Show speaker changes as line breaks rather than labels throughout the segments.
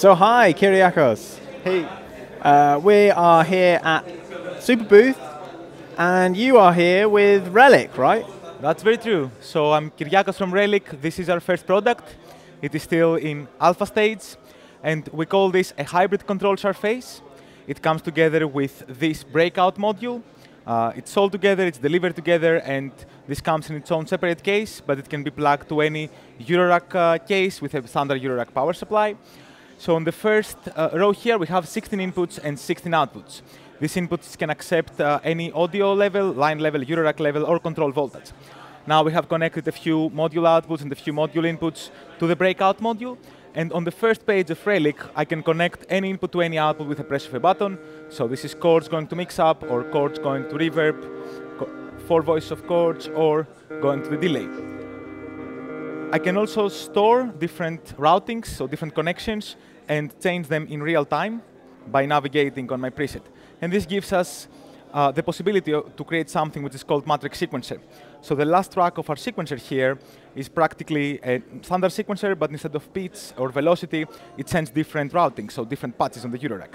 So hi, Kyriakos.
Hey.
Uh, we are here at Superbooth, and you are here with Reliq, right?
That's very true. So I'm Kyriakos from Reliq. This is our first product. It is still in alpha stage, and we call this a hybrid control surface. It comes together with this breakout module. Uh, it's sold together, it's delivered together, and this comes in its own separate case, but it can be plugged to any Eurorack uh, case with a standard Eurorack power supply. So on the first uh, row here, we have 16 inputs and 16 outputs. These inputs can accept uh, any audio level, line level, Eurorack level, or control voltage. Now we have connected a few module outputs and a few module inputs to the breakout module. And on the first page of Reliq, I can connect any input to any output with a press of a button. So this is chords going to mix up, or chords going to reverb, four voices of chords, or going to the delay. I can also store different routings, so different connections, and change them in real time by navigating on my preset. And this gives us uh, the possibility to create something which is called matrix sequencer. So the last track of our sequencer here is practically a standard sequencer, but instead of pitch or velocity, it sends different routings, so different patches on the Eurorack.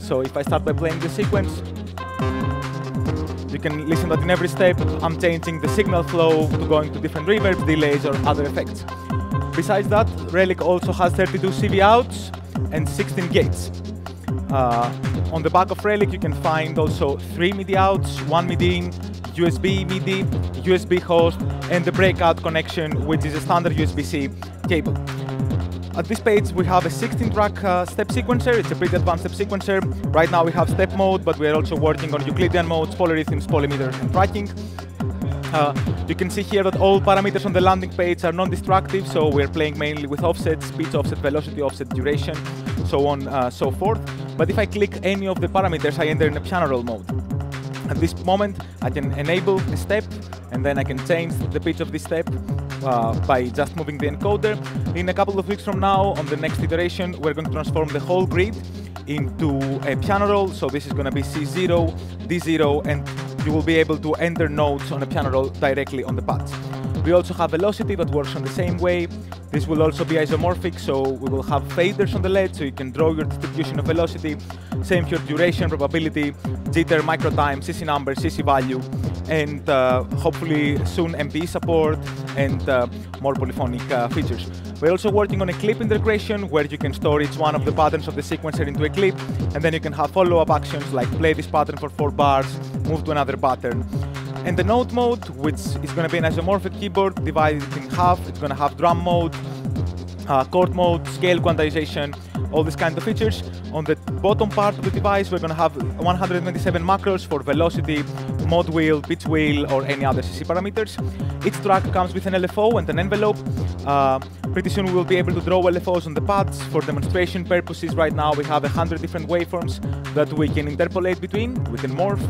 So if I start by playing the sequence, you can listen that in every step, I'm changing the signal flow to going to different reverb, delays, or other effects. Besides that, Reliq also has 32 CV outs, and 16 gates. Uh, on the back of Reliq, you can find also three MIDI outs, one MIDI in, USB MIDI, USB host, and the breakout connection, which is a standard USB-C cable. At this page, we have a 16-track uh, step sequencer. It's a pretty advanced step sequencer. Right now, we have step mode, but we are also working on Euclidean modes, polyrhythms, polymeter, and tracking. Uh, you can see here that all parameters on the landing page are non-destructive, so we're playing mainly with offsets, speed offset, velocity offset, duration, so on, uh, so forth. But if I click any of the parameters, I enter in a piano roll mode. At this moment, I can enable a step, and then I can change the pitch of this step uh, by just moving the encoder. In a couple of weeks from now, on the next iteration, we're going to transform the whole grid into a piano roll. So this is going to be C0, D0, and you will be able to enter notes on a piano roll directly on the pads. We also have velocity that works on the same way. This will also be isomorphic, so we will have faders on the LED, so you can draw your distribution of velocity. Same here, duration, probability, jitter, micro time, CC number, CC value, and uh, hopefully soon MPE support and uh, more polyphonic uh, features. We're also working on a clip integration where you can store each one of the patterns of the sequencer into a clip, and then you can have follow-up actions like play this pattern for four bars, move to another pattern. And the note mode, which is going to be an isomorphic keyboard divided in half, it's going to have drum mode, uh, chord mode, scale quantization, all these kind of features. On the bottom part of the device, we're going to have 127 macros for velocity, mod wheel, pitch wheel, or any other CC parameters. Each track comes with an LFO and an envelope. Uh, pretty soon we will be able to draw LFOs on the pads for demonstration purposes. Right now we have 100 different waveforms that we can interpolate between, we can morph.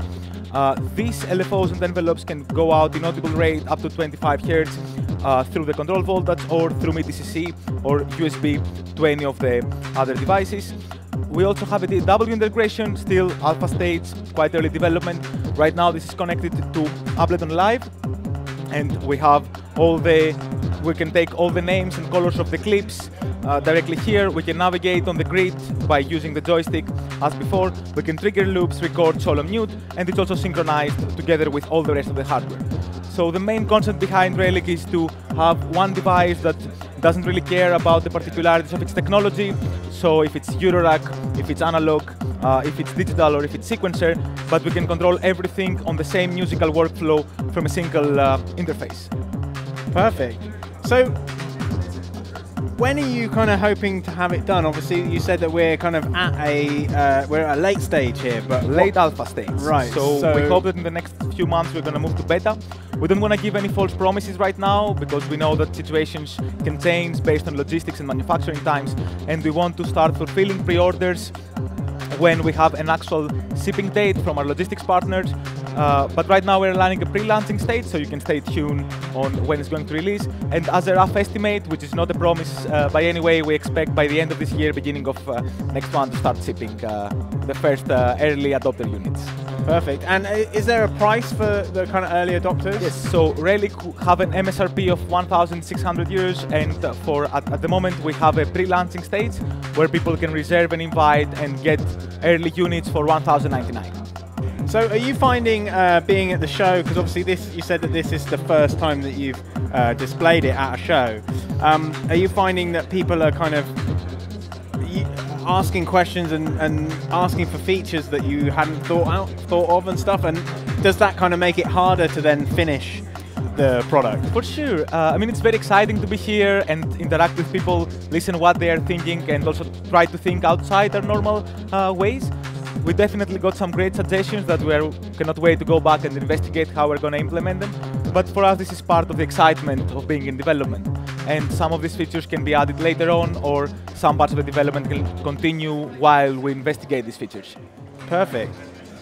Uh, these LFOs and envelopes can go out in audible rate up to 25 Hz uh, through the control voltage or through MIDI-CC or USB to any of the other devices. We also have a DAW integration, still alpha stage, quite early development. Right now this is connected to Ableton Live and we have all the, we can take all the names and colors of the clips uh, directly here. We can navigate on the grid by using the joystick as before. We can trigger loops, record, solo mute, and it's also synchronized together with all the rest of the hardware. So the main concept behind Reliq is to have one device that doesn't really care about the particularities of its technology. So if it's Eurorack, if it's analog, uh, if it's digital or if it's sequencer, but we can control everything on the same musical workflow from a single uh, interface.
Perfect. So when are you kind of hoping to have it done? Obviously, you said that we're kind of at a uh, we're at a late stage here, but
late alpha stage.
Right.
So, so, we hope that in the next few months we're going to move to beta. We don't want to give any false promises right now because we know that situations can change based on logistics and manufacturing times, and we want to start fulfilling pre-orders when we have an actual shipping date from our logistics partners Uh, but right now we're running a pre-launching stage, so you can stay tuned on when it's going to release. And as a rough estimate, which is not a promise uh, by any way, we expect by the end of this year, beginning of uh, next one, to start shipping uh, the first uh, early adopter units.
Perfect. And is there a price for the kind of early adopters?
Yes. So Reliq have an MSRP of 1,600 euros, and for at, at the moment we have a pre-launching stage where people can reserve an invite and get early units for 1,099.
So are you finding uh, being at the show, because obviously this, you said that this is the first time that you've uh, displayed it at a show. Um, are you finding that people are kind of asking questions and, and asking for features that you hadn't thought out, thought of and stuff? And does that kind of make it harder to then finish the product?
For sure. Uh, I mean, it's very exciting to be here and interact with people, listen what they are thinking, and also try to think outside their normal uh, ways we definitely got some great suggestions that we cannot wait to go back and investigate how we're going to implement them. But for us, this is part of the excitement of being in development. And some of these features can be added later on, or some parts of the development can continue while we investigate these features.
Perfect.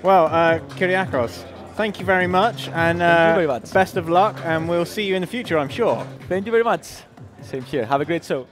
Well, uh, Kyriakos, thank you very much, and uh,
very much.
best of luck, and we'll see you in the future, I'm sure.
Thank you very much. Same here. Have a great show.